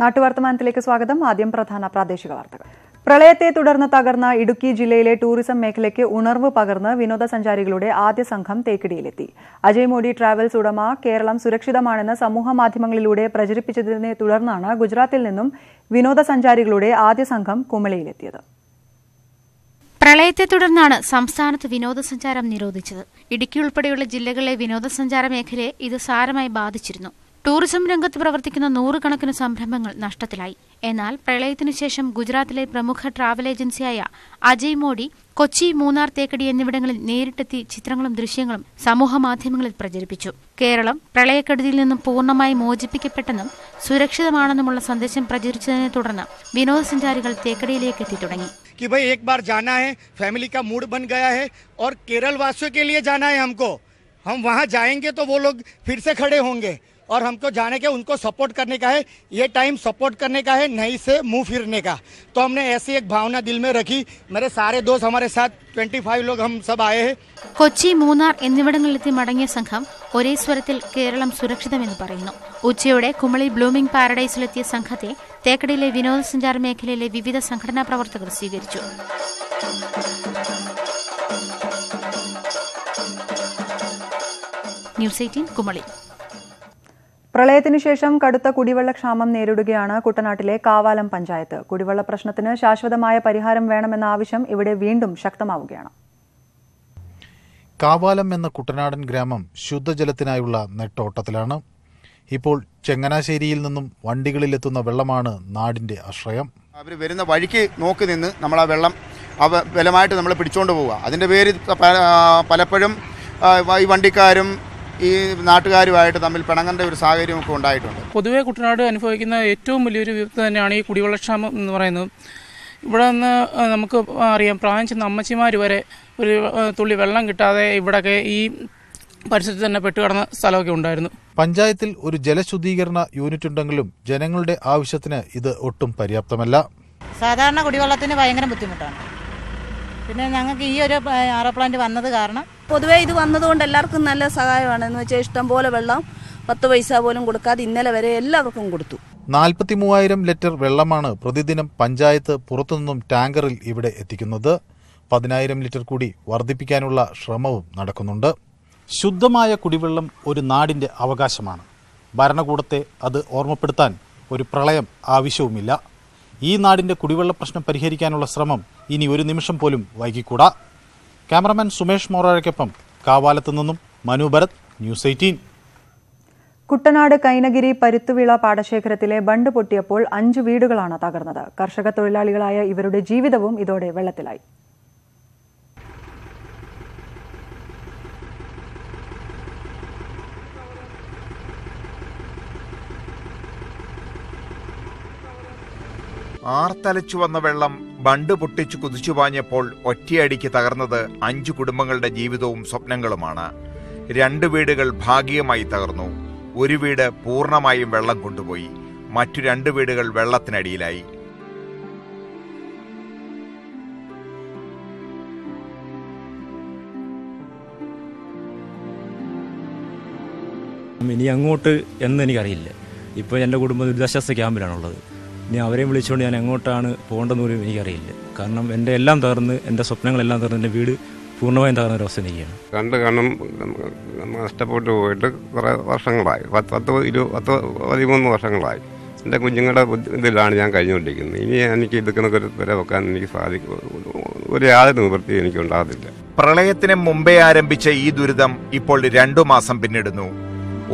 നാട്ടുവർത്തമാനത്തിലേക്ക് സ്വാഗതം. ആദ്യം പ്രധാന പ്രാദേശിക വാർത്തകൾ. പ്രളയത്തെ തുടർന്ന് തകർന്ന ഇടുക്കി ജില്ലയിലെ ടൂറിസം മേഖലയ്ക്ക് ഉണർവ് പകർന്ന് വിനോദസഞ്ചാരികളുടെ ആദ്യ സംഘം തേക്കടിയിലെത്തി. അജയ് മോഡി ട്രാവൽസ് ഉടമ കേരളം സുരക്ഷിതമാണെന്ന് സമൂഹ മാധ്യമങ്ങളിലൂടെ പ്രചരിപ്പിച്ചതിനെ തുടർന്നാണ് ഗുജറാത്തിൽ നിന്നും വിനോദസഞ്ചാരികളുടെ ആദ്യ സംഘം കുമളിയിലെത്തിയത്. പ്രളയത്തെ തുടർന്നാണ് സംസ്ഥാനത്ത് വിനോദസഞ്ചാരം നിരോധിച്ചത്. ഇടുക്കി ഉൾപ്പെടെയുള്ള ജില്ലകളിലെ വിനോദസഞ്ചാര മേഖലയെ ഇത് സാരമായി ബാധിച്ചിരുന്നു. ടൂറിസം രംഗത്ത് പ്രവർത്തിക്കുന്ന നൂറുകണക്കിന് സംരംഭങ്ങൾ നഷ്ടത്തിലായി എന്നാൽ പ്രളയത്തിനു ശേഷം ഗുജറാത്തിലെ പ്രമുഖ ട്രാവൽ ഏജൻസിയായ അജയ് മോഡി കൊച്ചി മൂന്നാർ തേക്കടി എന്നിവിടങ്ങളിൽ നേരിട്ടെത്തി ചിത്രങ്ങളും ദൃശ്യങ്ങളും സമൂഹ മാധ്യമങ്ങളിൽ പ്രചരിപ്പിച്ചു കേരളം പ്രളയക്കെടുതിയിൽ നിന്നും പൂർണ്ണമായി മോചിപ്പിക്കപ്പെട്ടെന്നും സുരക്ഷിതമാണെന്നുമുള്ള സന്ദേശം പ്രചരിച്ചതിനെ തുടർന്ന് വിനോദസഞ്ചാരികൾ തേക്കടിയിലേക്ക് എത്തി തുടങ്ങി कि भाई एक बार जाना है फैमिली का मूड बन गया है और केरल वासियों के लिए जाना है हमको हम वहाँ जाएंगे तो वो लोग फिर से खड़े होंगे और हमको जाने के उनको सपोर्ट करने का है ये टाइम सपोर्ट करने का है नहीं से मुंह फिरने का तो हमने ऐसी एक भावना दिल में रखी मेरे सारे दोस्त हमारे साथ 25 लोग हम सब आए हैं കൊച്ചി മൂന്നാർ എന്നിവിടങ്ങളിലെത്തി മടങ്ങിയ സംഘം ഒരേ സ്വരത്തിൽ കേരളം സുരക്ഷിതമെന്ന് പറയുന്നു ഉച്ചയോടെ കുമളി ബ്ലൂമിംഗ് പാരഡൈസിലെത്തിയ സംഘത്തെ തേക്കടിയിലെ വിനോദസഞ്ചാര മേഖലയിലെ വിവിധ സംഘടനാ പ്രവർത്തകർ സ്വീകരിച്ചു ന്യൂസ് എയ്റ്റീൻ കുമളി പ്രളയത്തിനു ശേഷം കടുത്ത കുടിവെള്ളക്ഷാമം നേരിടുകയാണ് കുട്ടനാട്ടിലെ കാവാലം പഞ്ചായത്ത്. കുടിവെള്ള പ്രശ്നത്തിന് ശാശ്വതമായ പരിഹാരം വേണമെന്ന ആവശ്യം ഇവിടെ വീണ്ടും ശക്തമാവുകയാണ്. കാവാലം എന്ന കുട്ടനാടൻ ഗ്രാമം ശുദ്ധജലത്തിനായുള്ള നെട്ടോട്ടത്തിലാണ്. ഇപ്പോൾ ചെങ്ങനാശ്ശേരിയിൽ നിന്നും വണ്ടികളിലെത്തുന്ന വെള്ളമാണ് നാടിന്റെ ആശ്രയം. അവർ വരുന്ന വഴിക്ക് നോക്കി നിന്ന് നമ്മൾ ആ വെള്ളം അവ ബലമായിട്ട് നമ്മൾ പിടിച്ചുകൊണ്ട് പോവുക. അതിന്റെ പേര് പലപ്പോഴും ഈ വണ്ടിക്കാരും ഈ നാട്ടുകാരുമായിട്ട് തമ്മിൽ പിണങ്ങേണ്ട ഒരു സാഹചര്യമൊക്കെ ഉണ്ടായിട്ടുണ്ട്. പൊതുവേ കുട്ടനാട് അനുഭവിക്കുന്ന ഏറ്റവും വലിയൊരു വിപത്ത് തന്നെയാണ് ഈ കുടിവെള്ളക്ഷാമം എന്ന് പറയുന്നത്. ഇവിടെ നിന്ന് നമുക്ക് അറിയാം പ്രായം ചെന്ന അമ്മച്ചിമാർ വരെ ഒരു തുള്ളി വെള്ളം കിട്ടാതെ ഇവിടെയൊക്കെ ഈ പരിസരത്ത് തന്നെ പെട്ടുകിടന്ന സ്ഥലമൊക്കെ ഉണ്ടായിരുന്നു. പഞ്ചായത്തിൽ ഒരു ജലശുദ്ധീകരണ യൂണിറ്റ് ഉണ്ടെങ്കിലും ജനങ്ങളുടെ ആവശ്യത്തിന് ഇത് ഒട്ടും പര്യാപ്തമല്ല. സാധാരണ കുടിവെള്ളത്തിന് ഭയങ്കര ബുദ്ധിമുട്ടാണ്. പിന്നെ ഞങ്ങൾക്ക് ഈ ഒരു ആറോ പ്ലാന്റ് വന്നത് കാരണം പൊതുവേ ഇത് വന്നതുകൊണ്ട് എല്ലാവർക്കും നല്ല സഹായമാണ്. എന്ന് വെച്ചാൽ ഇഷ്ടം പോലെ വെള്ളം പത്ത് പൈസ പോലും കൊടുക്കാതെ ഇന്നലെ വരെ എല്ലാവർക്കും കൊടുത്തു. നാൽപ്പത്തി മൂവായിരം ലിറ്റർ വെള്ളമാണ് പ്രതിദിനം പഞ്ചായത്ത് പുറത്തുനിന്നും ടാങ്കറിൽ ഇവിടെ എത്തിക്കുന്നത്. പതിനായിരം ലിറ്റർ കൂടി വർദ്ധിപ്പിക്കാനുള്ള ശ്രമവും നടക്കുന്നുണ്ട്. ശുദ്ധമായ കുടിവെള്ളം ഒരു നാടിന്റെ അവകാശമാണ്. ഭരണകൂടത്തെ അത് ഓർമ്മപ്പെടുത്താൻ ഒരു പ്രളയം ആവശ്യവുമില്ല. ഈ നാടിന്റെ കുടിവെള്ള പ്രശ്നം പരിഹരിക്കാനുള്ള ശ്രമം ഇനി ഒരു നിമിഷം പോലും വൈകിക്കൂടാ. ക്യാമറമാൻ സുമേഷ് മോറോയ്ക്കൊപ്പം കാവാലത്ത് നിന്നും മനു ഭരത് ന്യൂസ് എയ്റ്റീൻ. കുട്ടനാട് കൈനഗിരി പരുത്തുവിള പാടശേഖരത്തിലെ ബണ്ട് പൊട്ടിയപ്പോൾ അഞ്ച് വീടുകളാണ് തകർന്നത്. കർഷക തൊഴിലാളികളായ ഇവരുടെ ജീവിതവും ഇതോടെ വെള്ളത്തിലായി. ആർത്തലച്ചു വന്ന വെള്ളം ബണ്ട് പൊട്ടിച്ചു കുതിച്ചു പാഞ്ഞപ്പോൾ ഒറ്റയടിക്ക് തകർന്നത് അഞ്ചു കുടുംബങ്ങളുടെ ജീവിതവും സ്വപ്നങ്ങളുമാണ്. രണ്ട് വീടുകൾ ഭാഗികമായി തകർന്നു. ഒരു വീട് പൂർണമായും വെള്ളം കൊണ്ടുപോയി. മറ്റു രണ്ട് വീടുകൾ വെള്ളത്തിനടിയിലായി. ഇനി അങ്ങോട്ട് എന്ന് എനിക്കറിയില്ല. ഇപ്പോൾ എന്റെ കുടുംബം ദുരിതാശ്വാസ ക്യാമ്പിലാണുള്ളത്. ഇനി അവരെയും വിളിച്ചുകൊണ്ട് ഞാൻ എങ്ങോട്ടാണ് പോകേണ്ടതെന്ന് പോലും എനിക്കറിയില്ല. കാരണം എന്റെ എല്ലാം തകർന്ന് എന്റെ സ്വപ്നങ്ങളെല്ലാം തകർന്ന് എന്റെ വീട് പൂർണമായും തകർന്ന ഒരു അവസ്ഥ എനിക്കാണ് രണ്ട് കണ്ണും നഷ്ടപ്പെട്ടു പോയിട്ട് കുറേ വർഷങ്ങളായി. പത്ത് പത്ത് ഇരു പത്ത് പതിമൂന്ന് വർഷങ്ങളായി. എന്റെ കുഞ്ഞുങ്ങളുടെ ഇതിലാണ് ഞാൻ കഴിഞ്ഞുകൊണ്ടിരിക്കുന്നത്. ഇനി എനിക്ക് ഇതൊക്കെ വരെ വെക്കാൻ എനിക്ക് സാധിക്കും ഒരു യാതൊരു നിവൃത്തിയും എനിക്ക് ഉണ്ടാകത്തില്ല പ്രളയത്തിന് മുമ്പേ ആരംഭിച്ച ഈ ദുരിതം ഇപ്പോൾ രണ്ടു മാസം പിന്നിടുന്നു.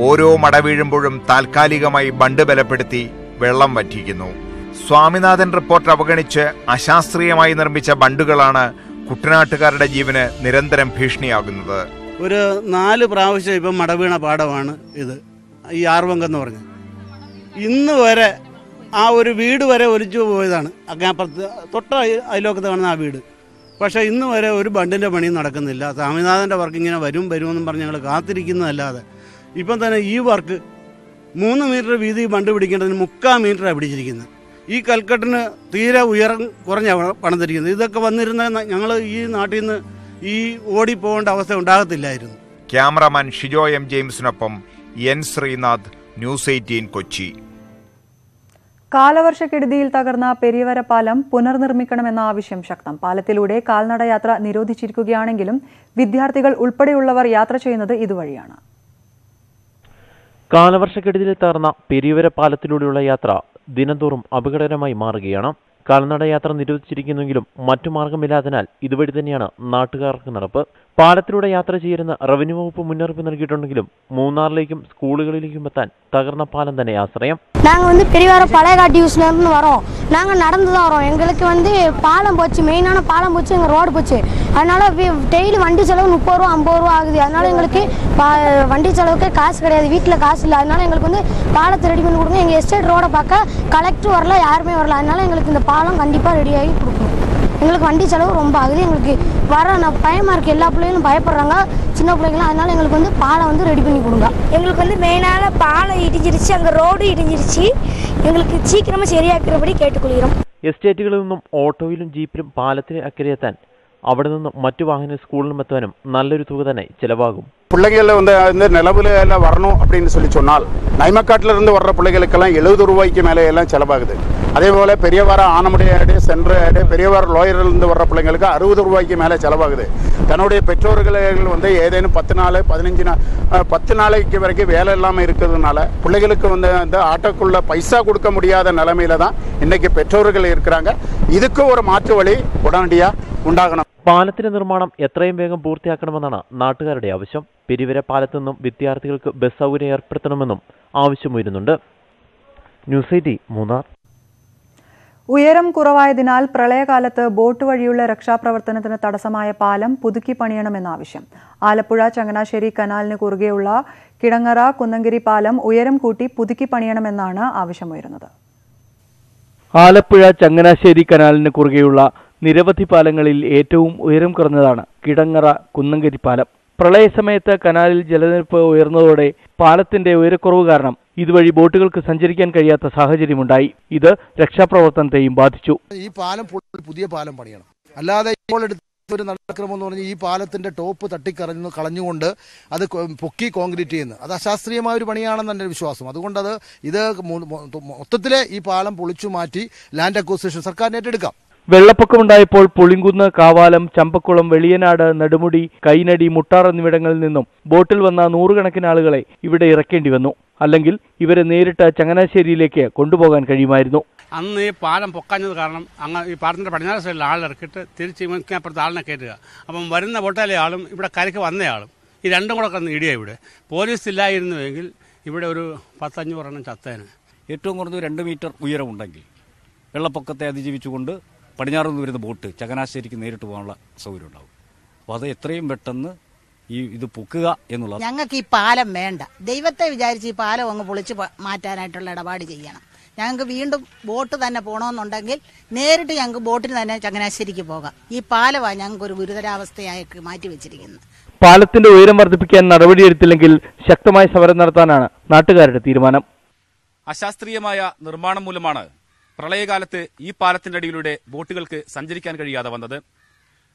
ഓരോ മടവീഴുമ്പോഴും താൽക്കാലികമായി ബണ്ട് ബലപ്പെടുത്തി വെള്ളം വറ്റിക്കുന്നു. സ്വാമിനാഥൻ റിപ്പോർട്ട് അവഗണിച്ച് അശാസ്ത്രീയമായി നിർമ്മിച്ച ബണ്ടുകളാണ് കുട്ടനാട്ടുകാരുടെ ജീവന് നിരന്തരം ഭീഷണിയാകുന്നത്. ഒരു നാല് പ്രാവശ്യം ഇപ്പം മടവീണ പാടമാണ് ഇത്. ഈ ആർവങ്കെന്ന് പറഞ്ഞ്. ഇന്ന് വരെ ആ ഒരു വീട് വരെ ഒലിച്ചു പോയതാണ്. അങ്ങാപ്പുറത്ത് തൊട്ട അയലോക്കത്ത് കാണുന്ന ആ വീട്. പക്ഷേ ഇന്ന് വരെ ഒരു ബണ്ടിന്റെ പണിയും നടക്കുന്നില്ല. സ്വാമിനാഥന്റെ വർക്ക് ഇങ്ങനെ വരും വരുമെന്നും പറഞ്ഞ് ഞങ്ങൾ കാത്തിരിക്കുന്നതല്ലാതെ. ഇപ്പം തന്നെ ഈ വർക്ക് മൂന്ന് മീറ്റർ വീതി ബണ്ട് പിടിക്കേണ്ടതിന് മുക്കാൽ മീറ്ററാണ് പിടിച്ചിരിക്കുന്നത്. ഈ കൽക്കെട്ടിന് തീരെ ഉയരം കുറഞ്ഞ പണിതിരിക്കുന്നത് ഇതൊക്കെ വന്നിരുന്ന ഞങ്ങൾ ഈ നാട്ടിൽ നിന്ന് ഈ ഓടിപ്പോകേണ്ട അവസ്ഥ ഉണ്ടാകത്തില്ലായിരുന്നു. Cameraman Shijo M ജെയിംസിനൊപ്പം N Sreenath news eighteen Kochi. കാലവർഷക്കെടുതിയിൽ തകർന്ന പെരിയവര പാലം പുനർനിർമ്മിക്കണമെന്ന ആവശ്യം ശക്തം. പാലത്തിലൂടെ കാൽനടയാത്ര നിരോധിച്ചിരിക്കുകയാണെങ്കിലും വിദ്യാർത്ഥികൾ ഉൾപ്പെടെയുള്ളവർ യാത്ര ചെയ്യുന്നത് ഇതുവഴിയാണ്. കാലവർഷക്കെടുതിയിൽ തകർന്ന പെരിയവര പാലത്തിലൂടെയുള്ള യാത്ര ദിനംതോറും അപകടകരമായി മാറുകയാണ്. കാൽനടയാത്ര നിരോധിച്ചിരിക്കുന്നെങ്കിലും മറ്റു മാർഗമില്ലാത്തതിനാൽ ഇതുവഴി തന്നെയാണ് നാട്ടുകാർക്ക് നടപ്പ്. പാലത്തിലൂടെ യാത്ര ചെയ്യുന്ന റവന്യൂ വകുപ്പ് മുന്നറിയിപ്പ് നൽകിയിട്ടുണ്ടെങ്കിലും മൂന്നാറിലേക്കും സ്കൂളുകളിലേക്കും എത്താൻ തകർന്ന പാലം തന്നെ ആശ്രയം நாங்கள் வந்து பெரியவார பழையகாட்டி யூஸ்லேருந்து வரோம் நாங்கள் நடந்து தான் வரோம் எங்களுக்கு வந்து பாலம் போச்சு மெயினான பாலம் போச்சு எங்கள் ரோடு போச்சு அதனால டெய்லி வண்டி செலவு முப்பது ரூபா ஐம்பது ரூபா ஆகுது அதனால எங்களுக்கு பா- வண்டி செலவுக்கு காசு கிடையாது வீட்டில் காசு இல்லை அதனால எங்களுக்கு வந்து பாலத்தை ரெடி பண்ணி கொடுங்க எங்கள் எஸ்டேட் ரோடை பார்க்க கலெக்டர் வரல யாருமே வரல அதனால எங்களுக்கு இந்த பாலம் கண்டிப்பாக ரெடியாகி கொடுக்கணும் எங்களுக்கு வண்டி செலவு ரொம்ப ஆகுது எங்களுக்கு வர நான் பயமாக இருக்குது எல்லா பிள்ளைகளும் பயப்படுறாங்க சின்ன பிள்ளைங்களும் அதனால எங்களுக்கு வந்து பாலம் வந்து ரெடி பண்ணி கொடுங்க எங்களுக்கு வந்து மெயினான பாலம் இடிஞ்சிருச்சு அங்கே ரோடு இடிஞ்சிருச்சு எங்களுக்கு சீக்கிரமாக சரியாக்குறபடி கேட்டுக்கொள்கிறோம் എസ്റ്റേറ്റുകളിൽ നിന്നും ഓട്ടോയിലും ജീപ്പിലും പാലത്തിന് അക്കരെ എത്താൻ അവിടെ നിന്നും മറ്റു വാഹന സ്കൂളിലും എത്താനും നല്ലൊരു തുക തന്നെ ചിലവാകും பிள்ளைகளை வந்து இந்த நிலவில் எல்லாம் வரணும் அப்படின்னு சொல்லி சொன்னால் நைமக்காட்டில் இருந்து வர்ற பிள்ளைகளுக்கெல்லாம் எழுபது ரூபாய்க்கு மேலே எல்லாம் செலவாகுது. அதே போல் பெரியவார ஆனமுடையாடு சென்றாடு பெரியவார லோயர்லேருந்து வர்ற பிள்ளைங்களுக்கு அறுபது ரூபாய்க்கு மேலே செலவாகுது. தன்னுடைய பெற்றோர்கள் வந்து ஏதேனும் பத்து நாள் பதினஞ்சு நாள் பத்து நாளைக்கு வரைக்கும் வேலை இல்லாமல் இருக்கிறதுனால பிள்ளைகளுக்கு வந்து அந்த ஆட்டோக்குள்ள பைசா கொடுக்க முடியாத நிலைமையில தான் இன்னைக்கு பெற்றோர்கள் இருக்கிறாங்க. இதுக்கு ஒரு மாற்று வழி உடனடியாக உண்டாகணும். പാലത്തിന്റെ നിർമ്മാണം എത്രയും വേഗം പൂർത്തിയാക്കണമെന്നാണ് നാട്ടുകാരുടെ ആവശ്യം. പെരിവര പാലത്തു നിന്നും വിദ്യാർത്ഥികൾക്ക് ബസ് സൗകര്യം ഏർപ്പെടുത്തണമെന്നും ആവശ്യമുയരുന്നുണ്ട്. News eighteen Munnar. ഉയരം കുറവായതിനാൽ പ്രളയകാലത്ത് ബോട്ട് വഴിയുള്ള രക്ഷാപ്രവർത്തനത്തിന് തടസ്സമായ പാലം പുതുക്കി പണിയണമെന്നാവശ്യം ആലപ്പുഴ ചങ്ങനാശ്ശേരി കനാലിന് കുറുകെയുള്ള കിടങ്ങറ കുന്നങ്കിരി പാലം ഉയരം കൂട്ടി പുതുക്കി പണിയണമെന്നാണ് ആവശ്യമുയരുന്നത്. ആലപ്പുഴ ചങ്ങനാശ്ശേരി കനാലിന് കുറുകെയുള്ള നിരവധി പാലങ്ങളിൽ ഏറ്റവും ഉയരം കുറഞ്ഞതാണ് കിടങ്ങറ കുന്നങ്കരി പാലം. പ്രളയസമയത്ത് കനാലിൽ ജലനിരപ്പ് ഉയർന്നതോടെ പാലത്തിന്റെ ഉയരക്കുറവ് കാരണം ഇതുവഴി ബോട്ടുകൾക്ക് സഞ്ചരിക്കാൻ കഴിയാത്ത സാഹചര്യമുണ്ടായി. ഇത് രക്ഷാപ്രവർത്തനത്തെയും ബാധിച്ചു. ഈ പാലം പുതിയ പാലം പണിയണം. അല്ലാതെ ഇപ്പോൾ ഒരു നടക്രമം എന്ന് പറഞ്ഞാൽ ഈ പാലത്തിന്റെ ടോപ്പ് തട്ടിക്കറഞ്ഞു കളഞ്ഞുകൊണ്ട് അത് പൊക്കി കോൺക്രീറ്റ് ചെയ്യുന്നു. അത് അശാസ്ത്രീയമായ ഒരു പണിയാണെന്ന് എന്റെ വിശ്വാസം. അതുകൊണ്ട് അത് ഇത് മൊത്തത്തിലെ ഈ പാലം പൊളിച്ചു മാറ്റി ലാൻഡ് അക്വസിഷൻ സർക്കാരിന് ഏറ്റെടുക്കാം. വെള്ളപ്പൊക്കമുണ്ടായപ്പോൾ പുളിങ്കുന്ന് കാവാലം ചമ്പക്കുളം വെളിയനാട് നെടുമുടി കൈനടി മുട്ടാർ എന്നിവിടങ്ങളിൽ നിന്നും ബോട്ടിൽ വന്ന നൂറുകണക്കിന് ആളുകളെ ഇവിടെ ഇറക്കേണ്ടി വന്നു. അല്ലെങ്കിൽ ഇവരെ നേരിട്ട് ചങ്ങനാശ്ശേരിയിലേക്ക് കൊണ്ടുപോകാൻ കഴിയുമായിരുന്നു. അന്ന് ഈ പാലം പൊക്കാഞ്ഞത് കാരണം അങ്ങ് ഈ പാലത്തിന്റെ പടിഞ്ഞാറ് സൈഡിൽ ആളിറക്കിയിട്ട് തിരിച്ച് ഇങ്ങപ്പുറത്ത് ആളിനെ കയറ്റുക. അപ്പം വരുന്ന ബോട്ടിലെ ആളും ഇവിടെ കരയ്ക്ക് വന്നയാളും ഈ രണ്ടും കൂടെ കന്ന് ഇടിയ ഇവിടെ. പോലീസ് ഇല്ലായിരുന്നുവെങ്കിൽ ഇവിടെ ഒരു പത്തഞ്ഞൂറെണ്ണം ചത്തേന്. ഏറ്റവും കുറഞ്ഞത് രണ്ട് മീറ്റർ ഉയരമുണ്ടെങ്കിൽ വെള്ളപ്പൊക്കത്തെ അതിജീവിച്ചുകൊണ്ട് പടിഞ്ഞാറ് നിന്ന് വരുന്ന ബോട്ട് ചങ്ങനാശ്ശേരിക്ക് നേരിട്ട് പോകാനുള്ള സൗകര്യം ഉണ്ടാവും. അപ്പോൾ അത് എത്രയും പെട്ടെന്ന് ഈ ഇത് പൊക്കുക എന്നുള്ളത് ഞങ്ങൾക്ക് ഈ പാലം വേണ്ട. ദൈവത്തെ വിചാരിച്ച് ഈ പാലം അങ്ങ് പൊളിച്ച് മാറ്റാനായിട്ടുള്ള ഇടപാട് ചെയ്യണം. ഞങ്ങൾക്ക് വീണ്ടും ബോട്ട് തന്നെ പോകണമെന്നുണ്ടെങ്കിൽ നേരിട്ട് ഞങ്ങൾക്ക് ബോട്ടിന് തന്നെ ചങ്ങനാശ്ശേരിക്ക് പോകാം. ഈ പാലമാണ് ഞങ്ങൾക്ക് ഒരു ഗുരുതരാവസ്ഥയായി മാറ്റി വെച്ചിരിക്കുന്നത് പാലത്തിന്റെ ഉയരം വർദ്ധിപ്പിക്കാൻ നടപടിയെടുത്തില്ലെങ്കിൽ ശക്തമായ സമരം നടത്താനാണ് നാട്ടുകാരുടെ തീരുമാനം. അശാസ്ത്രീയമായ നിർമ്മാണം മൂലമാണ് പ്രളയകാലത്ത് ഈ പാലത്തിന്റെ അടിയിലൂടെ ബോട്ടുകൾക്ക് സഞ്ചരിക്കാൻ കഴിയാതെ വന്നത്.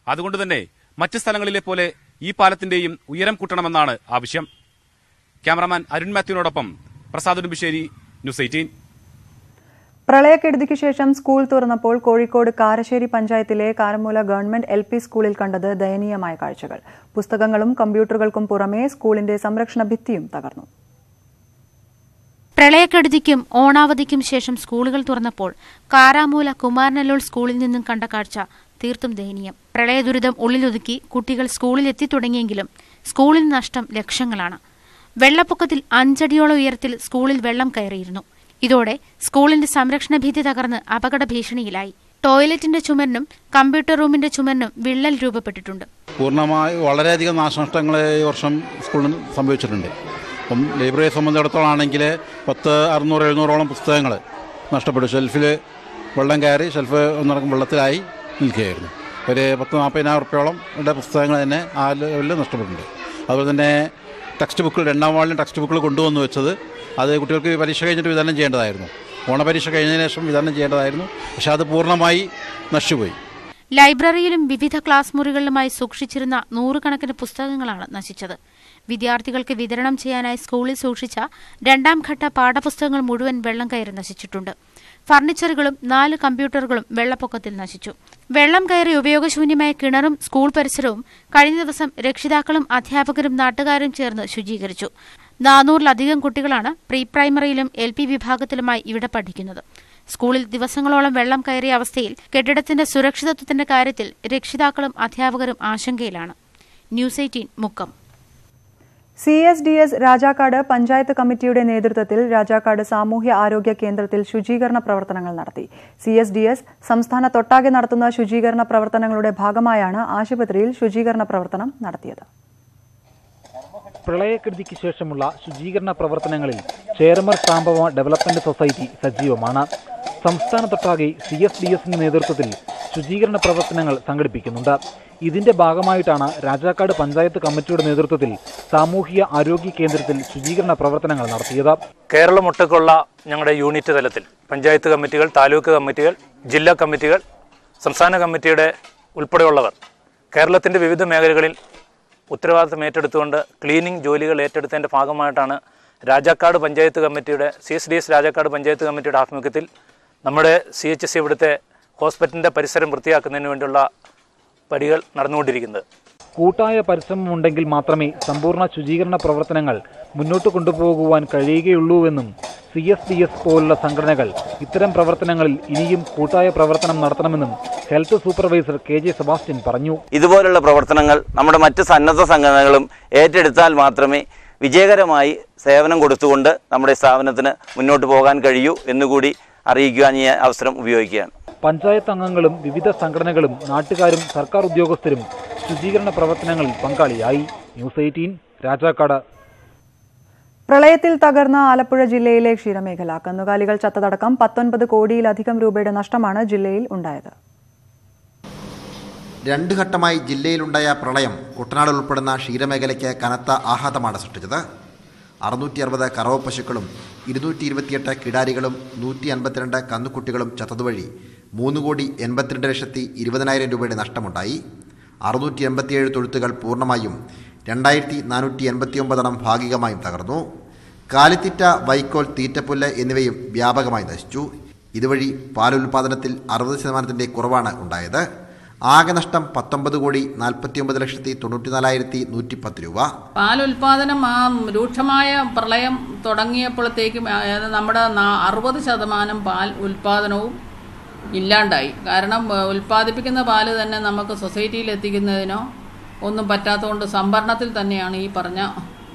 അതുകൊണ്ട് തന്നെ മറ്റ് സ്ഥലങ്ങളിലെ പോലെ ഈ പാലത്തിന്റെയും ഉയരം കൂട്ടണമെന്നാണ് ആവശ്യം. ക്യാമറമാൻ അരുൺ മാത്യുവിനോടൊപ്പം പ്രസാദ് ഉടുമ്പിശ്ശേരി ന്യൂസ് എയ്റ്റീൻ. പ്രളയക്കെടുതിക്ക് ശേഷം സ്കൂൾ തുറന്നപ്പോൾ കോഴിക്കോട് കാരശ്ശേരി പഞ്ചായത്തിലെ കാരമൂല ഗവൺമെന്റ് എൽ പി സ്കൂളിൽ കണ്ടത് ദയനീയമായ കാഴ്ചകൾ. പുസ്തകങ്ങളും കമ്പ്യൂട്ടറുകൾക്കും പുറമെ സ്കൂളിന്റെ സംരക്ഷണ ഭിത്തിയും തകർന്നു. പ്രളയക്കെടുതിക്കും ഓണാവധിക്കും ശേഷം സ്കൂളുകൾ തുറന്നപ്പോൾ കാരാമൂല കുമാരനല്ലൂർ സ്കൂളിൽ നിന്നും കണ്ട കാഴ്ച തീർത്തും ദയനീയം. പ്രളയ ദുരിതം ഉള്ളിലൊതുക്കി കുട്ടികൾ സ്കൂളിൽ എത്തിത്തുടങ്ങിയെങ്കിലും സ്കൂളിൽ നഷ്ടം ലക്ഷങ്ങളാണ്. വെള്ളപ്പൊക്കത്തിൽ അഞ്ചടിയോളം ഉയരത്തിൽ സ്കൂളിൽ വെള്ളം കയറിയിരുന്നു. ഇതോടെ സ്കൂളിന്റെ സംരക്ഷണ ഭീതി തകർന്ന് അപകട ഭീഷണിയിലായി. ടോയ്ലറ്റിന്റെ ചുമരിനും കമ്പ്യൂട്ടർ റൂമിന്റെ ചുമരിനും വിള്ളൽ രൂപപ്പെട്ടിട്ടുണ്ട്. പൂർണമായി വളരെയധികം നാശനഷ്ടങ്ങൾ ഈ വർഷം സ്കൂളിൽ സംഭവിച്ചിട്ടുണ്ട്. അപ്പം ലൈബ്രറിയെ സംബന്ധിച്ചിടത്തോളം ആണെങ്കിൽ പത്ത് അറുന്നൂറ് എഴുന്നൂറോളം പുസ്തകങ്ങൾ നഷ്ടപ്പെട്ടു. ഷെൽഫിൽ വെള്ളം കയറി ഷെൽഫ് ഒന്നടക്കം വെള്ളത്തിലായി നിൽക്കുകയായിരുന്നു. ഒരു പത്ത് നാൽപ്പതിനായിരം റുപ്യോളം പുസ്തകങ്ങൾ തന്നെ ആ ലെവലിൽ നഷ്ടപ്പെട്ടിട്ടുണ്ട്. അതുപോലെ തന്നെ ടെക്സ്റ്റ് ബുക്കുകൾ രണ്ടാം വാളിലും ടെക്സ്റ്റ് ബുക്കുകൾ കൊണ്ടുവന്ന് വെച്ചത് അത് കുട്ടികൾക്ക് പരീക്ഷ കഴിഞ്ഞിട്ട് വിതരണം ചെയ്യേണ്ടതായിരുന്നു. ഓണപരീക്ഷ കഴിഞ്ഞതിന് ശേഷം വിതരണം ചെയ്യേണ്ടതായിരുന്നു. പക്ഷേ അത് പൂർണമായി നശിച്ചുപോയി. ലൈബ്രറിയിലും വിവിധ ക്ലാസ് മുറികളിലുമായി സൂക്ഷിച്ചിരുന്ന നൂറുകണക്കിന് പുസ്തകങ്ങളാണ് നശിച്ചത്. വിദ്യാർത്ഥികൾക്ക് വിതരണം ചെയ്യാനായി സ്കൂളിൽ സൂക്ഷിച്ച രണ്ടാം ഘട്ട പാഠപുസ്തകങ്ങൾ മുഴുവൻ വെള്ളം കയറി നശിച്ചിട്ടുണ്ട്. ഫർണിച്ചറുകളും നാല് കമ്പ്യൂട്ടറുകളും വെള്ളപ്പൊക്കത്തിൽ നശിച്ചു. വെള്ളം കയറി ഉപയോഗശൂന്യമായ കിണറും സ്കൂൾ പരിസരവും കഴിഞ്ഞ ദിവസം രക്ഷിതാക്കളും അധ്യാപകരും നാട്ടുകാരും ചേർന്ന് ശുചീകരിച്ചു. നാനൂറിലധികം കുട്ടികളാണ് പ്രീ പ്രൈമറിയിലും എൽ പി വിഭാഗത്തിലുമായി ഇവിടെ പഠിക്കുന്നത്. സ്കൂളിൽ ദിവസങ്ങളോളം വെള്ളം കയറിയ അവസ്ഥയിൽ കെട്ടിടത്തിന്റെ സുരക്ഷിതത്വത്തിന്റെ കാര്യത്തിൽ രക്ഷിതാക്കളും അധ്യാപകരും ആശങ്കയിലാണ്. News Eighteen Mukkam. C S D S Rajakkad panchayat കമ്മിറ്റിയുടെ നേതൃത്വത്തിൽ രാജാക്കാട് സാമൂഹ്യ ആരോഗ്യ കേന്ദ്രത്തിൽ ശുചീകരണ പ്രവർത്തനങ്ങൾ നടത്തി. സി എസ് ഡി എസ് സംസ്ഥാനത്തൊട്ടാകെ നടത്തുന്ന ശുചീകരണ പ്രവർത്തനങ്ങളുടെ ഭാഗമായാണ് ആശുപത്രിയിൽ ശുചീകരണ പ്രവർത്തനം നടത്തിയത്. പ്രളയക്കെടുതിക്ക് ശേഷമുള്ള ശുചീകരണ പ്രവർത്തനങ്ങളിൽ ചേരമർ സാമ്പവ ഡെവലപ്മെന്റ് സൊസൈറ്റി സജീവമാണ്. സംസ്ഥാനത്തൊട്ടാകെ സി എസ് ഡി എസിന്റെ നേതൃത്വത്തിൽ ശുചീകരണ പ്രവർത്തനങ്ങൾ സംഘടിപ്പിക്കുന്നുണ്ട്. ഇതിന്റെ ഭാഗമായിട്ടാണ് രാജാക്കാട് പഞ്ചായത്ത് കമ്മിറ്റിയുടെ നേതൃത്വത്തിൽ സാമൂഹിക ആരോഗ്യ കേന്ദ്രത്തിൽ ശുചീകരണ പ്രവർത്തനങ്ങൾ നടത്തിയത്. കേരളമൊട്ടുക്കുള്ള ഞങ്ങളുടെ യൂണിറ്റ് തലത്തിൽ പഞ്ചായത്ത് കമ്മിറ്റികൾ താലൂക്ക് കമ്മിറ്റികൾ ജില്ലാ കമ്മിറ്റികൾ സംസ്ഥാന കമ്മിറ്റിയുടെ ഉൾപ്പെടെയുള്ളവർ കേരളത്തിന്റെ വിവിധ മേഖലകളിൽ ഉത്തരവാദിത്തം ഏറ്റെടുത്തുകൊണ്ട് ക്ലീനിങ് ജോലികൾ ഏറ്റെടുത്തതിന്റെ ഭാഗമായിട്ടാണ് രാജാക്കാട് പഞ്ചായത്ത് കമ്മിറ്റിയുടെ C S D S Rajakkad panchayat കമ്മിറ്റിയുടെ ആഭിമുഖ്യത്തിൽ നമ്മുടെ സി എച്ച് എസ് ഇവിടുത്തെ ഹോസ്പിറ്റലിന്റെ പരിസരം വൃത്തിയാക്കുന്നതിന് വേണ്ടിയുള്ള പടികൾ നടന്നുകൊണ്ടിരിക്കുന്നത്. കൂട്ടായ പരിശ്രമം ഉണ്ടെങ്കിൽ മാത്രമേ സമ്പൂർണ ശുചീകരണ പ്രവർത്തനങ്ങൾ മുന്നോട്ട് കൊണ്ടുപോകുവാൻ കഴിയുകയുള്ളൂവെന്നും സി എസ് ഡി എസ് പോലുള്ള സംഘടനകൾ ഇത്തരം പ്രവർത്തനങ്ങളിൽ ഇനിയും കൂട്ടായ പ്രവർത്തനം നടത്തണമെന്നും health supervisor K J Sebastian പറഞ്ഞു. ഇതുപോലുള്ള പ്രവർത്തനങ്ങൾ നമ്മുടെ മറ്റ് സന്നദ്ധ സംഘടനകളും ഏറ്റെടുത്താൽ മാത്രമേ വിജയകരമായി സേവനം കൊടുത്തുകൊണ്ട് നമ്മുടെ സ്ഥാപനത്തിന് മുന്നോട്ട് പോകാൻ കഴിയൂ എന്നുകൂടി അറിയിക്കുവാൻ ഈ അവസരം ഉപയോഗിക്കുകയാണ്. പഞ്ചായത്ത് അംഗങ്ങളും വിവിധ സംഘടനകളും നാട്ടുകാരും സർക്കാർ ഉദ്യോഗസ്ഥരും ശുചീകരണ പ്രവർത്തനങ്ങളിൽ പങ്കാളിയായി. News eighteen Rajakkad. പ്രളയത്തിൽ തകർന്ന ആലപ്പുഴ ജില്ലയിലെ ക്ഷീരമേഖല. കന്നുകാലികൾ ചത്തതടക്കം പത്തൊൻപത് കോടിയിലധികം രൂപയുടെ നഷ്ടമാണ് ജില്ലയിൽ ഉണ്ടായത്. രണ്ട് ഘട്ടമായി ജില്ലയിലുണ്ടായ പ്രളയം കുട്ടനാട് ഉൾപ്പെടുന്ന ക്ഷീരമേഖലയ്ക്ക് കനത്ത ആഘാതമാണ് സൃഷ്ടിച്ചത്. അറുന്നൂറ്റി അറുപത് കറവ പശുക്കളും ഇരുന്നൂറ്റി ഇരുപത്തിയെട്ട് കിടാരികളും നൂറ്റി അൻപത്തിരണ്ട് കന്നുകുട്ടികളും ചത്തതുവഴി മൂന്ന് കോടി എൺപത്തിരണ്ട് ലക്ഷത്തി ഇരുപതിനായിരം രൂപയുടെ നഷ്ടമുണ്ടായി. അറുന്നൂറ്റി എൺപത്തിയേഴ് തൊഴുത്തുകൾ പൂർണമായും രണ്ടായിരത്തി നാനൂറ്റി എൺപത്തിയൊമ്പതെണ്ണം ഭാഗികമായും തകർന്നു. കാലിത്തീറ്റ വൈക്കോൽ തീറ്റപ്പുല്ല് എന്നിവയും വ്യാപകമായി നശിച്ചു. ഇതുവഴി പാലുൽപാദനത്തിൽ അറുപത് ശതമാനത്തിന്റെ കുറവാണ് ഉണ്ടായത്. ആകെ നഷ്ടം പത്തൊമ്പത് കോടി നാൽപ്പത്തിയൊമ്പത് ലക്ഷത്തി തൊണ്ണൂറ്റിനാലായിരത്തി നൂറ്റി പത്ത് രൂപ. പാൽ ഉൽപാദനം ആ രൂക്ഷമായ പ്രളയം തുടങ്ങിയപ്പോഴത്തേക്കും നമ്മുടെ അറുപത് ശതമാനം പാൽ ഉൽപാദനവും ഇല്ലാണ്ടായി. കാരണം ഉൽപ്പാദിപ്പിക്കുന്ന പാൽ തന്നെ നമുക്ക് സൊസൈറ്റിയിൽ എത്തിക്കുന്നതിനോ ഒന്നും പറ്റാത്തതുകൊണ്ട് സംഭരണത്തിൽ തന്നെയാണ് ഈ പറഞ്ഞ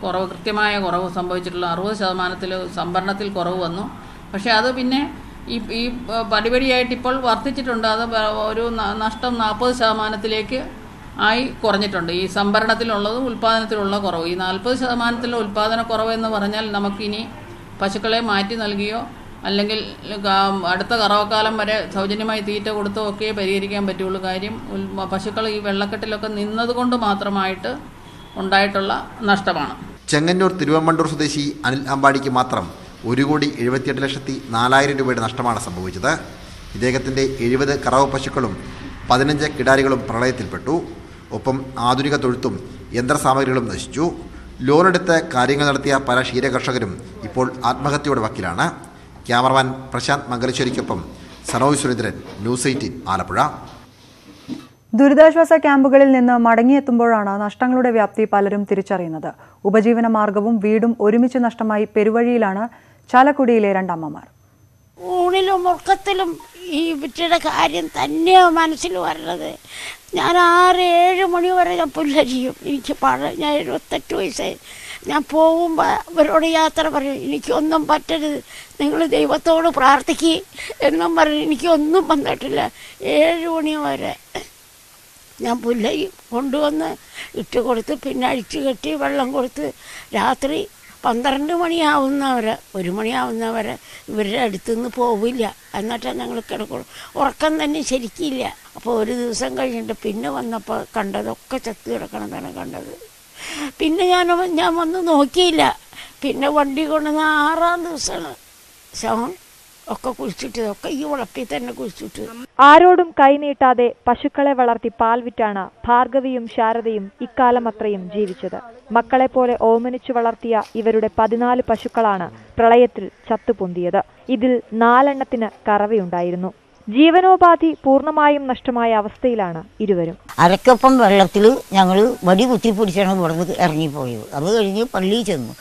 കുറവ് കൃത്യമായ കുറവ് സംഭവിച്ചിട്ടുള്ളത്. അറുപത് ശതമാനത്തിൽ സംഭരണത്തിൽ കുറവ് വന്നു. പക്ഷേ അത് പിന്നെ ഈ ഈ പടിപടിയായിട്ട് ഇപ്പോൾ വർദ്ധിച്ചിട്ടുണ്ട്. അത് ഒരു നഷ്ടം നാൽപ്പത് ശതമാനത്തിലേക്ക് ആയി കുറഞ്ഞിട്ടുണ്ട്. ഈ സംഭരണത്തിലുള്ളതും ഉൽപ്പാദനത്തിലുള്ള കുറവ്. ഈ നാൽപ്പത് ശതമാനത്തിലുള്ള ഉൽപ്പാദന കുറവ് എന്ന് പറഞ്ഞാൽ നമുക്കിനി പശുക്കളെ മാറ്റി നൽകിയോ അല്ലെങ്കിൽ അടുത്ത കറവക്കാലം വരെ സൗജന്യമായി തീറ്റ കൊടുത്തോ ഒക്കെ പരിഹരിക്കാൻ പറ്റുള്ളൂ. കാര്യം പശുക്കൾ ഈ വെള്ളക്കെട്ടിലൊക്കെ നിന്നതുകൊണ്ട് മാത്രമായിട്ട് ഉണ്ടായിട്ടുള്ള നഷ്ടമാണ്. ചെങ്ങന്നൂർ തിരുവമ്പണ്ടൂർ സ്വദേശി അനിൽ അമ്പാടിക്ക് മാത്രം ഒരു കോടി എഴുപത്തിയെട്ട് ലക്ഷത്തി നാലായിരം രൂപയുടെ നഷ്ടമാണ് സംഭവിച്ചത്. ഇദ്ദേഹത്തിന്റെ എഴുപത് കറവ പശുക്കളും പതിനഞ്ച് കിടാരികളും പ്രളയത്തിൽപ്പെട്ടു. ഒപ്പം ആധുനിക തൊഴുത്തും യന്ത്രസാമഗ്രികളും നശിച്ചു. ലോണെടുത്ത് കാര്യങ്ങൾ നടത്തിയ പല ക്ഷീരകർഷകരും ഇപ്പോൾ ആത്മഹത്യയുടെ വക്കിലാണ്. ക്യാമറമാൻ പ്രശാന്ത് മംഗലശ്ശേരിക്കൊപ്പം സനോജ് സുരേന്ദ്രൻ ന്യൂസ് എയ്റ്റീൻ ആലപ്പുഴ. ദുരിതാശ്വാസ ക്യാമ്പുകളിൽ നിന്ന് മടങ്ങിയെത്തുമ്പോഴാണ് നഷ്ടങ്ങളുടെ വ്യാപ്തി പലരും തിരിച്ചറിയുന്നത്. ഉപജീവന മാർഗവും വീടും ഒരുമിച്ച് നഷ്ടമായി പെരുവഴിയിലാണ് ചാലക്കുടിയിലെ രണ്ടമ്മമാർ. ഊണിലും ഉറക്കത്തിലും ഈ വിറ്റയുടെ കാര്യം തന്നെയാണ് മനസ്സിൽ വരുന്നത് ഞാൻ ആറ് ഏഴ് മണി വരെ ഞാൻ പുല്ലരിയും. എനിക്ക് പഴ ഞാൻ എഴുപത്തെട്ട് വയസ്സായി. ഞാൻ പോകുമ്പോൾ അവരോട് യാത്ര പറയും എനിക്കൊന്നും പറ്റരുത്. നിങ്ങൾ ദൈവത്തോട് പ്രാർത്ഥിക്കുക എന്നും പറഞ്ഞ് എനിക്കൊന്നും വന്നിട്ടില്ല. ഏഴ് മണി വരെ ഞാൻ പുല്ലരി കൊണ്ടുവന്ന് ഇട്ട് കൊടുത്ത് പിന്നെ അഴിച്ചു കെട്ടി വെള്ളം കൊടുത്ത് രാത്രി പന്ത്രണ്ട് മണിയാവുന്നവരെ ഒരു മണിയാവുന്നവരെ ഇവരുടെ അടുത്തുനിന്ന് പോവില്ല. എന്നിട്ടാണ് ഞങ്ങൾ കിടക്കുള്ളൂ ഉറക്കം തന്നെ ശരിക്കില്ല. അപ്പോൾ ഒരു ദിവസം കഴിഞ്ഞിട്ട് പിന്നെ വന്നപ്പോൾ കണ്ടതൊക്കെ ചത്തു കിടക്കണതാണ് കണ്ടത്. പിന്നെ ഞാൻ ഞാൻ വന്ന് നോക്കിയില്ല. പിന്നെ വണ്ടി കൊണ്ടുവന്ന ആറാം ദിവസമാണ്. ശവം ഒക്കെ കുഴിച്ചിട്ട് ഒക്കെ ഈ ഉളപ്പിൽ തന്നെ കുഴിച്ചിട്ട്. ആരോടും കൈനീട്ടാതെ പശുക്കളെ വളർത്തി പാൽ വിറ്റാണ് ഭാർഗവിയും ശാരദയും ഇക്കാലം അത്രയും ജീവിച്ചത്. മക്കളെപ്പോലെ ഓമനിച്ചു വളർത്തിയ ഇവരുടെ പതിനാല് പശുക്കളാണ് പ്രളയത്തിൽ ചത്തുപൊന്തിയത്. ഇതിൽ നാലെണ്ണത്തിന് കറവയുണ്ടായിരുന്നു. ജീവനോപാധി പൂർണമായും നഷ്ടമായ അവസ്ഥയിലാണ് ഇരുവരും. അരക്കൊപ്പം വെള്ളത്തിൽ ഞങ്ങൾ വടി കുത്തിപ്പിടിച്ചാണ് ഇവിടുന്ന് ഇറങ്ങിപ്പോയത്. അത് കഴിഞ്ഞ് പള്ളിയിൽ ചെന്നു.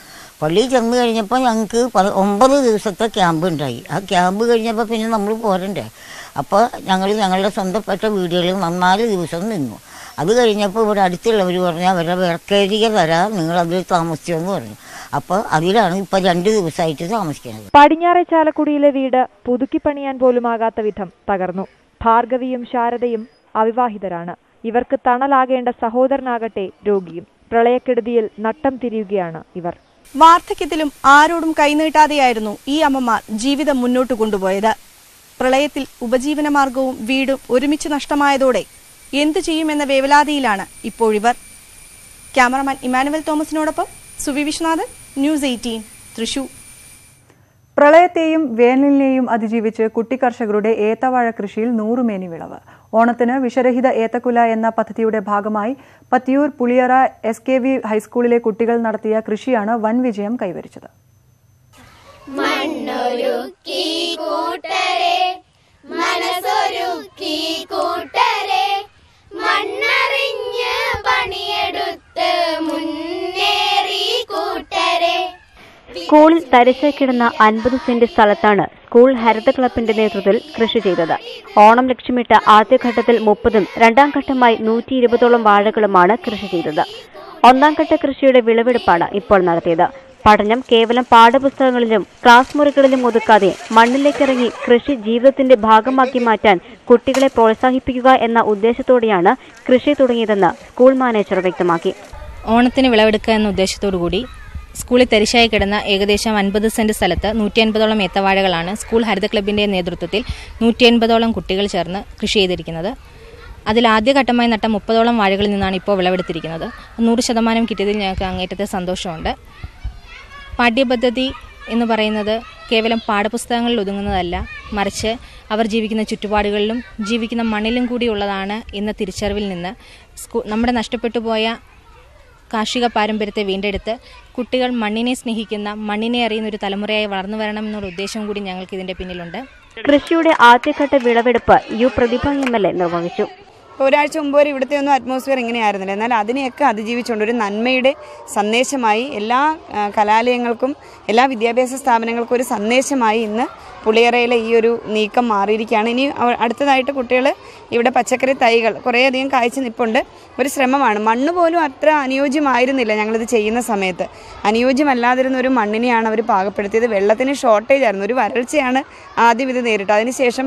പള്ളിയിൽ ചെന്ന് കഴിഞ്ഞപ്പോൾ ഞങ്ങൾക്ക് ഒമ്പത് ദിവസത്തെ ക്യാമ്പ് ഉണ്ടായി. ആ ക്യാമ്പ് കഴിഞ്ഞപ്പോൾ പിന്നെ നമ്മൾ പോരണ്ടേ? അപ്പോൾ ഞങ്ങൾ ഞങ്ങളുടെ സ്വന്തപ്പെട്ട വീടുകളിൽ നന്നാൽ ദിവസം നിന്നു. അത് കഴിഞ്ഞപ്പോൾ ഇവിടെ അടുത്തുള്ളവർ പറഞ്ഞു അവരുടെ വിറക്കരിക തരാം നിങ്ങൾ അതിൽ താമസിച്ചെന്ന് പറഞ്ഞു. അപ്പോൾ അതിലാണ് ഇപ്പം രണ്ട് ദിവസമായിട്ട് താമസിക്കുന്നത്. പടിഞ്ഞാറെ ചാലക്കുടിയിലെ വീട് പുതുക്കി പണിയാൻ പോലുമാകാത്ത വിധം തകർന്നു. ഭാർഗവിയും ശാരദയും അവിവാഹിതരാണ്. ഇവർക്ക് തണലാകേണ്ട സഹോദരനാകട്ടെ രോഗിയും. പ്രളയക്കെടുതിയിൽ നട്ടം തിരിയുകയാണ് ഇവർ. വാർദ്ധക്യത്തിലും ആരോടും കൈനീട്ടാതെയായിരുന്നു ഈ അമ്മമാർ ജീവിതം മുന്നോട്ട് കൊണ്ടുപോയത്. പ്രളയത്തിൽ ഉപജീവനമാർഗവും വീടും ഒരുമിച്ച് നഷ്ടമായതോടെ എന്തു ചെയ്യുമെന്ന വേവലാതിയിലാണ് ഇപ്പോഴിവർ. ക്യാമറമാൻ ഇമാനുവൽ തോമസിനോടൊപ്പം സുവി വിശ്വനാഥൻ ന്യൂസ് എയ്റ്റീൻ തൃശൂർ. പ്രളയത്തെയും വേനലിനെയും അതിജീവിച്ച് കുട്ടിക്കർഷകരുടെ ഏത്തവാഴ കൃഷിയിൽ നൂറുമേനി വിളവ്. ഓണത്തിന് വിഷരഹിത ഏത്തക്കുല എന്ന പദ്ധതിയുടെ ഭാഗമായി Pathiyoor Puliyara S K V ഹൈസ്കൂളിലെ കുട്ടികൾ നടത്തിയ കൃഷിയാണ് വൻ വിജയം കൈവരിച്ചത്. മണ്ണൊരുക്കി കൂട്ടരെ മനസ്സൊരുക്കി കൂട്ടരെ. സ്കൂളിൽ തരിശായി കിടന്ന അൻപത് സെന്റ് സ്ഥലത്താണ് സ്കൂൾ ഹരിത ക്ലബിന്റെ നേതൃത്വത്തിൽ കൃഷി ചെയ്തത്. ഓണം ലക്ഷ്യമിട്ട ആദ്യഘട്ടത്തിൽ മുപ്പതും രണ്ടാം ഘട്ടമായി നൂറ്റി ഇരുപതോളം വാഴകളുമാണ് കൃഷി ചെയ്തത്. ഒന്നാം ഘട്ട കൃഷിയുടെ വിളവെടുപ്പാണ് ഇപ്പോൾ നടത്തിയത്. പഠനം കേവലം പാഠപുസ്തകങ്ങളിലും ക്ലാസ് മുറികളിലും ഒതുക്കാതെ മണ്ണിലേക്കിറങ്ങി കൃഷി ജീവിതത്തിന്റെ ഭാഗമാക്കി മാറ്റാൻ കുട്ടികളെ പ്രോത്സാഹിപ്പിക്കുക എന്ന ഉദ്ദേശത്തോടെയാണ് കൃഷി തുടങ്ങിയതെന്ന് സ്കൂൾ മാനേജർ വ്യക്തമാക്കി. ഓണത്തിന് വിളവെടുക്കുക എന്ന ഉദ്ദേശത്തോടു കൂടി സ്കൂളിൽ തരിശായി കിടന്ന ഏകദേശം അൻപത് സെന്റ് സ്ഥലത്ത് നൂറ്റി അൻപതോളം ഏത്തവാഴകളാണ് സ്കൂൾ ഹരിത ക്ലബിന്റെ നേതൃത്വത്തിൽ നൂറ്റി അൻപതോളം കുട്ടികൾ ചേർന്ന് കൃഷി ചെയ്തിരിക്കുന്നത്. അതിൽ ആദ്യഘട്ടമായി നട്ട മുപ്പതോളം വാഴകളിൽ നിന്നാണ് ഇപ്പോൾ വിളവെടുത്തിരിക്കുന്നത്. നൂറ് ശതമാനം കിട്ടിയതിൽ ഞങ്ങൾക്ക് അങ്ങേറ്റത്തെ സന്തോഷമുണ്ട്. പാഠ്യപദ്ധതി എന്ന് പറയുന്നത് കേവലം പാഠപുസ്തകങ്ങളിൽ ഒതുങ്ങുന്നതല്ല. മറിച്ച് അവർ ജീവിക്കുന്ന ചുറ്റുപാടുകളിലും ജീവിക്കുന്ന മണ്ണിലും കൂടിയുള്ളതാണ് എന്ന തിരിച്ചറിവിൽ നിന്ന് നമ്മുടെ നഷ്ടപ്പെട്ടു പോയ കാർഷിക പാരമ്പര്യത്തെ വീണ്ടെടുത്ത് കുട്ടികൾ മണ്ണിനെ സ്നേഹിക്കുന്ന മണ്ണിനെ അറിയുന്ന ഒരു തലമുറയായി വളർന്നു വരണം എന്നുള്ള ഉദ്ദേശം കൂടി ഞങ്ങൾക്ക് ഇതിന്റെ പിന്നിലുണ്ട്. കൃഷിയുടെ ആദ്യഘട്ട വിളവെടുപ്പ് U Prathibha M L A നിർവഹിച്ചു. ഒരാഴ്ച മുമ്പ് വരെ ഇവിടുത്തെ ഒന്നും അറ്റ്മോസ്ഫിയർ ഇങ്ങനെയായിരുന്നില്ല. എന്നാൽ അതിനെയൊക്കെ അതിജീവിച്ചുകൊണ്ട് ഒരു നന്മയുടെ സന്ദേശമായി എല്ലാ കലാലയങ്ങൾക്കും എല്ലാ വിദ്യാഭ്യാസ സ്ഥാപനങ്ങൾക്കും ഒരു സന്ദേശമായി ഇന്ന് പുളിയറയിലെ ഈ ഒരു നീക്കം മാറിയിരിക്കുകയാണ്. ഇനി അടുത്തതായിട്ട് കുട്ടികൾ ഇവിടെ പച്ചക്കറി തൈകൾ കുറേയധികം കായ്ച്ചു നിൽപ്പുണ്ട് ഒരു ശ്രമമാണ്. മണ്ണ് പോലും അത്ര അനുയോജ്യമായിരുന്നില്ല ഞങ്ങളിത് ചെയ്യുന്ന സമയത്ത്. അനുയോജ്യമല്ലാതിരുന്ന ഒരു മണ്ണിനെയാണ് അവർ പാകപ്പെടുത്തിയത്. വെള്ളത്തിന് ഷോർട്ടേജ് ആയിരുന്നു. ഒരു വരൾച്ചയാണ് ആദ്യം ഇത് നേരിട്ടത്. അതിനുശേഷം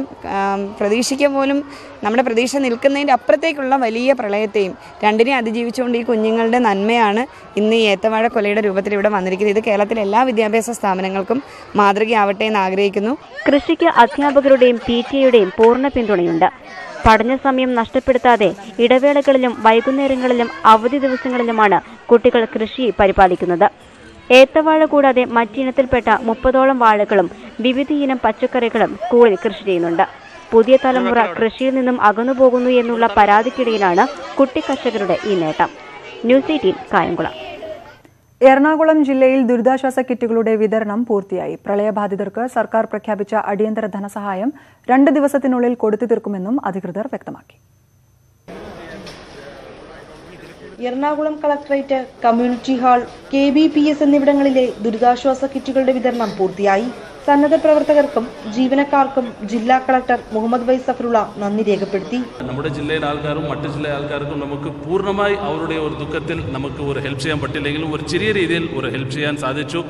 പ്രതീക്ഷിക്കാൻ പോലും നമ്മുടെ പ്രതീക്ഷ നിൽക്കുന്നതിന്റെ അപ്പുറത്തേക്കുള്ള വലിയ പ്രളയത്തെയും രണ്ടിനെ അതിജീവിച്ചുകൊണ്ട് ഈ കുഞ്ഞുങ്ങളുടെ നന്മയാണ് ഇന്ന് ഈ ഏത്തവാഴ കൊലയുടെ രൂപത്തിൽ ഇവിടെ വന്നിരിക്കുന്നത്. ഇത് കേരളത്തിലെ എല്ലാ വിദ്യാഭ്യാസ സ്ഥാപനങ്ങൾക്കും മാതൃകയാവട്ടെ എന്ന് ആഗ്രഹിക്കുന്നു. കൃഷിക്ക് അധ്യാപകരുടെയും പി ടി എയുടെയും പൂർണ പിന്തുണയുണ്ട്. പഠന സമയം നഷ്ടപ്പെടുത്താതെ ഇടവേളകളിലും വൈകുന്നേരങ്ങളിലും അവധി ദിവസങ്ങളിലുമാണ് കുട്ടികൾ കൃഷി പരിപാലിക്കുന്നത്. ഏത്തവാഴ കൂടാതെ മറ്റിനത്തിൽപ്പെട്ട മുപ്പതോളം വാഴകളും വിവിധയിനം പച്ചക്കറികളും സ്കൂളിൽ കൃഷി ചെയ്യുന്നുണ്ട്. പുതിയ തലമുറ കൃഷിയിൽ നിന്നും അകന്നുപോകുന്നു എന്നുള്ള പരാതിക്കിടയിലാണ് കുട്ടി കർഷകരുടെ ഈ നേട്ടം. News eighteen Kayamkulam. എറണാകുളം ജില്ലയിൽ ദുരിതാശ്വാസ കിറ്റുകളുടെ വിതരണം പൂർത്തിയായി. പ്രളയബാധിതർക്ക് സർക്കാർ പ്രഖ്യാപിച്ച അടിയന്തര ധനസഹായം രണ്ട് ദിവസത്തിനുള്ളിൽ കൊടുത്തു തീർക്കുമെന്നും അധികൃതർ വ്യക്തമാക്കി. Ernakulam collectorate community hall K B P S എന്നിവിടങ്ങളിലെ ദുരിതാശ്വാസ കിറ്റുകളുടെ വിതരണം പൂർത്തിയായി. സന്നദ്ധ പ്രവർത്തകർക്കും ജീവനക്കാർക്കും ജില്ലാ കളക്ടർ മുഹമ്മദ് വൈ സഫറുള്ള നന്ദി രേഖപ്പെടുത്തി. നമ്മുടെ ജില്ലയിലെ ആൾക്കാരും മറ്റു ജില്ല ആൾക്കാർക്കും നമുക്ക് പൂർണമായി അവരുടെ ഒരു ദുഃഖത്തിൽ നമുക്ക് ഒരു ഹെൽപ്പ് ചെയ്യാൻ പറ്റില്ലെങ്കിലും ഒരു ചെറിയ രീതിയിൽ ഒരു ഹെൽപ്പ് ചെയ്യാൻ സാധിച്ചു.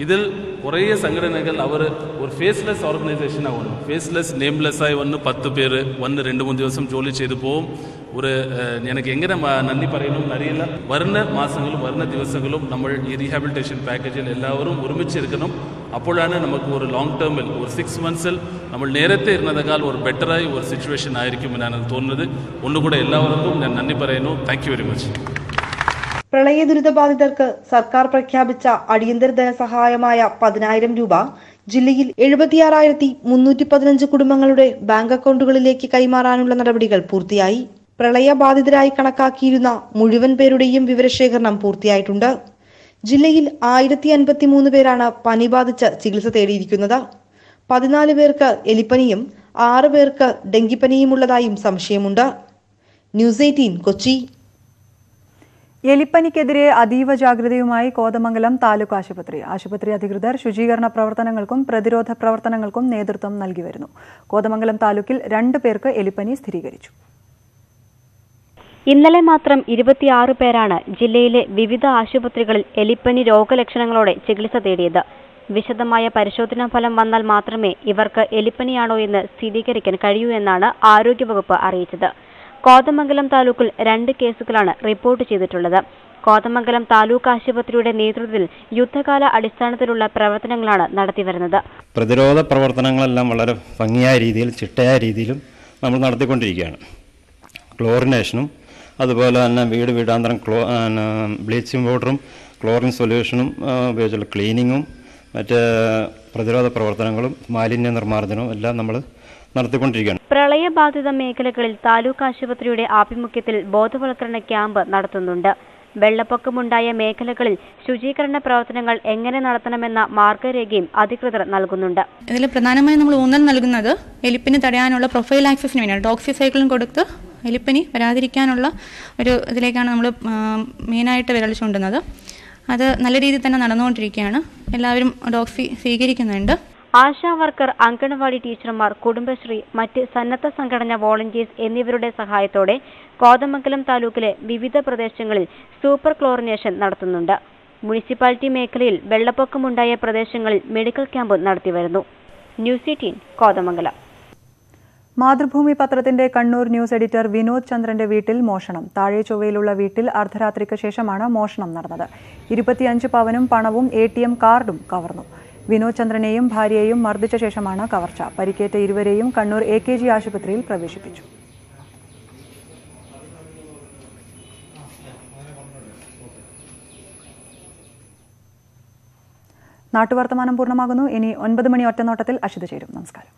ഇതിൽ കുറേ സംഘടനകൾ അവർ ഒരു ഫേസ്ലെസ് ഓർഗനൈസേഷനാണ് വന്നു ഫേസ്ലെസ് നെയിംലെസ് ആയി വന്ന് പത്ത് പേര് വന്ന് രണ്ട് മൂന്ന് ദിവസം ജോലി ചെയ്തു പോവും. ഒരു ഏഹ്, എനിക്ക് എങ്ങനെ മ- നന്ദി പറയണമെന്ന് അറിയില്ല. വരുന്ന മാസങ്ങളും വരുന്ന ദിവസങ്ങളും നമ്മൾ ഈ റീഹാബിലിറ്റേഷൻ പാക്കേജിൽ എല്ലാവരും ഒരുമിച്ചിരിക്കണം അപ്പോഴാണ് നമുക്ക് ഒരു ലോങ് ടേമിൽ ഒരു സിക്സ് മന്ത്സിൽ നമ്മൾ നേരത്തെ ഇരുന്നതേക്കാൾ ഒരു ബെറ്ററായി ഒരു സിറ്റുവേഷൻ ആയിരിക്കും എന്നാണ് തോന്നുന്നത്. ഒന്നുകൂടെ എല്ലാവർക്കും ഞാൻ നന്ദി പറയുന്നു. താങ്ക് യു വെരി മച്ച് പ്രളയ ദുരിതബാധിതർക്ക് സർക്കാർ പ്രഖ്യാപിച്ച അടിയന്തര ധനസഹായമായ പതിനായിരം രൂപ ജില്ലയിൽ എഴുപത്തിയാറായിരത്തി മുന്നൂറ്റി പതിനഞ്ച് കുടുംബങ്ങളുടെ ബാങ്ക് അക്കൗണ്ടുകളിലേക്ക് കൈമാറാനുള്ള നടപടികൾ പൂർത്തിയായി. പ്രളയബാധിതരായി കണക്കാക്കിയിരുന്ന മുഴുവൻ പേരുടെയും വിവരശേഖരണം പൂർത്തിയായിട്ടുണ്ട്. ജില്ലയിൽ ആയിരത്തി അൻപത്തി മൂന്ന് പേരാണ് പനി ബാധിച്ച് ചികിത്സ തേടിയിരിക്കുന്നത്. പതിനാല് പേർക്ക് എലിപ്പനിയും ആറ് പേർക്ക് ഡെങ്കിപ്പനിയും ഉള്ളതായും സംശയമുണ്ട്. News eighteen Kochi. എലിപ്പനിക്കെതിരെ അതീവ ജാഗ്രതയുമായി കോതമംഗലം താലൂക്ക് ആശുപത്രി. ആശുപത്രി അധികൃതർ ശുചീകരണ പ്രവർത്തനങ്ങൾക്കും പ്രതിരോധ പ്രവർത്തനങ്ങൾക്കും നേതൃത്വം നൽകി വരുന്നു. കോതമംഗലം താലൂക്കിൽ രണ്ടു പേർക്ക് എലിപ്പനി സ്ഥിരീകരിച്ചു. ഇന്നലെ മാത്രം ഇരുപത്തിയാറ് പേരാണ് ജില്ലയിലെ വിവിധ ആശുപത്രികളിൽ എലിപ്പനി രോഗലക്ഷണങ്ങളോടെ ചികിത്സ തേടിയത്. വിശദമായ പരിശോധനാ ഫലം വന്നാൽ മാത്രമേ ഇവർക്ക് എലിപ്പനിയാണോ എന്ന് സ്ഥിരീകരിക്കാൻ കഴിയൂ എന്നാണ് ആരോഗ്യവകുപ്പ് അറിയിച്ചത്. കോതമംഗലം താലൂക്കിൽ രണ്ട് കേസുകളാണ് റിപ്പോർട്ട് ചെയ്തിട്ടുള്ളത്. കോതമംഗലം താലൂക്ക് ആശുപത്രിയുടെ നേതൃത്വത്തിൽ യുദ്ധകാല അടിസ്ഥാനത്തിലുള്ള പ്രവർത്തനങ്ങളാണ് നടത്തിവരുന്നത് പ്രതിരോധ പ്രവർത്തനങ്ങളെല്ലാം വളരെ ഭംഗിയായ രീതിയിൽ ചിട്ടയായ രീതിയിലും നമ്മൾ നടത്തിക്കൊണ്ടിരിക്കുകയാണ്. ക്ലോറിനേഷനും അതുപോലെ തന്നെ വീട് വീടാന്തരം ക്ലോ ബ്ലീച്ചിങ് പൗഡറും ക്ലോറിൻ സൊല്യൂഷനും ഉപയോഗിച്ചുള്ള ക്ലീനിങ്ങും മറ്റ് പ്രതിരോധ പ്രവർത്തനങ്ങളും മാലിന്യ നിർമ്മാർജനവും എല്ലാം നമ്മൾ നടത്തിക്കൊണ്ടിരിക്കുകയാണ്. പ്രളയബാധിത മേഖലകളിൽ താലൂക്ക് ആശുപത്രിയുടെ ആഭിമുഖ്യത്തിൽ ബോധവൽക്കരണ ക്യാമ്പ് നടത്തുന്നുണ്ട്. വെള്ളപ്പൊക്കമുണ്ടായ മേഖലകളിൽ ശുചീകരണ പ്രവർത്തനങ്ങൾ എങ്ങനെ നടത്തണമെന്ന മാർഗരേഖയും അധികൃതർ നൽകുന്നുണ്ട്. ഇതിൽ പ്രധാനമായും നമ്മൾ ഊന്നൽ നൽകുന്നത് എലിപ്പിന് തടയാനുള്ള പ്രൊഫൈൽ ആക്സസിന് വേണ്ടിയാണ്. ഡോക്സിസൈക്കിളും കൊടുത്ത് എലിപ്പനി വരാതിരിക്കാനുള്ള ഒരു ഇതിലേക്കാണ് നമ്മൾ മെയിനായിട്ട് വിരൽ ചൂണ്ടുന്നത്. അത് നല്ല രീതിയിൽ തന്നെ നടന്നുകൊണ്ടിരിക്കുകയാണ്. എല്ലാവരും ഡോക്സി സ്വീകരിക്കുന്നുണ്ട്. ആശാ വർക്കർ അങ്കണവാടി ടീച്ചർമാർ കുടുംബശ്രീ മറ്റ് സന്നദ്ധ സംഘടന വോളണ്ടിയേഴ്സ് എന്നിവരുടെ സഹായത്തോടെ കോതമംഗലം താലൂക്കിലെ വിവിധ പ്രദേശങ്ങളിൽ സൂപ്പർ ക്ലോറിനേഷൻ നടത്തുന്നുണ്ട്. മുനിസിപ്പാലിറ്റി മേഖലയിൽ വെള്ളപ്പൊക്കമുണ്ടായ പ്രദേശങ്ങളിൽ medical camp നടത്തിവരുന്നു. News eighteen Kothamangalam. Mathrubhumi പത്രത്തിന്റെ കണ്ണൂർ ന്യൂസ് എഡിറ്റർ വിനോദ് ചന്ദ്രന്റെ വീട്ടിൽ മോഷണം. താഴെ ചൊവ്വയിലുള്ള വീട്ടിൽ അർദ്ധരാത്രിക്ക് ശേഷമാണ് മോഷണം നടന്നത്. ഇരുപത്തിയഞ്ച് പവനും പണവും എം കാർഡും കവർന്നു. വിനോദ് ചന്ദ്രനെയും ഭാര്യയെയും മർദ്ദിച്ച ശേഷമാണ് കവർച്ച. പരിക്കേറ്റ ഇരുവരെയും കണ്ണൂർ എ കെ ജി ആശുപത്രിയിൽ പ്രവേശിപ്പിച്ചു. നാട്ടുവർത്തമാനം പൂർണമാകുന്നു. ഇനി ഒൻപത് മണി ഒറ്റനോട്ടത്തിൽ അഷിത ചേരും. നമസ്കാരം.